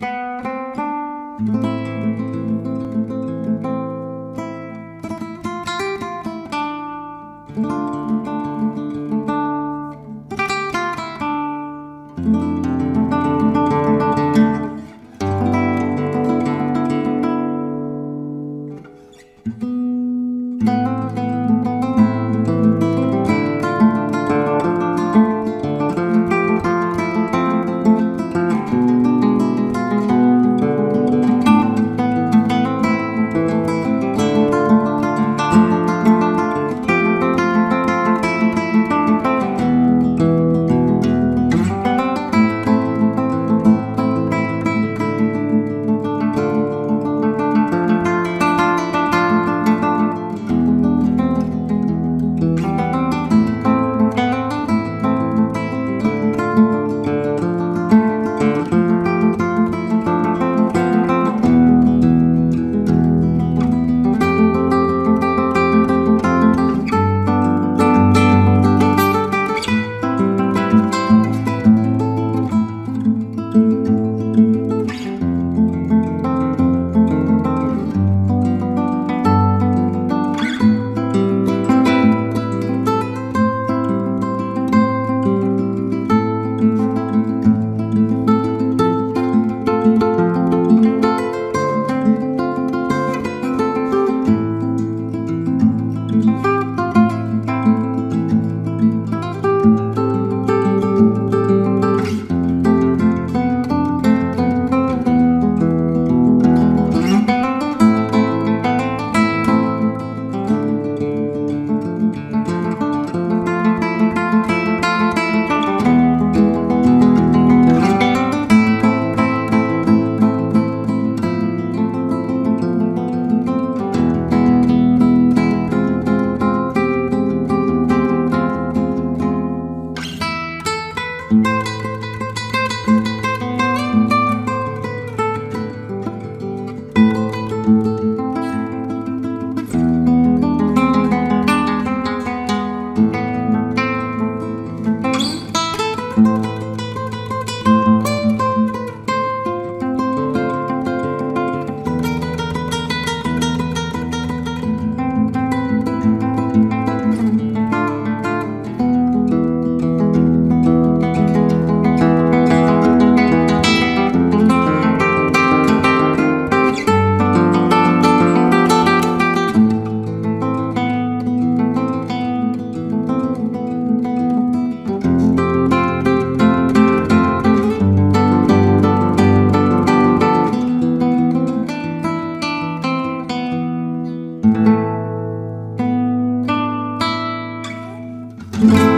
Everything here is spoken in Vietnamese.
thank thank you.